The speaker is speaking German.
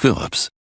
Philips.